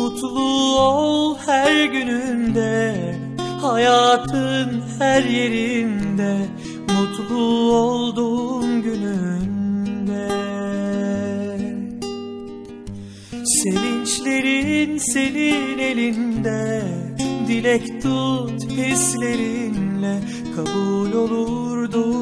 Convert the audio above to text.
Mutlu ol her gününde Hayatın her yerinde Mutlu olduğun gününde Sevinçlerin senin elinde Dilek tut hislerinle Kabul olurdu.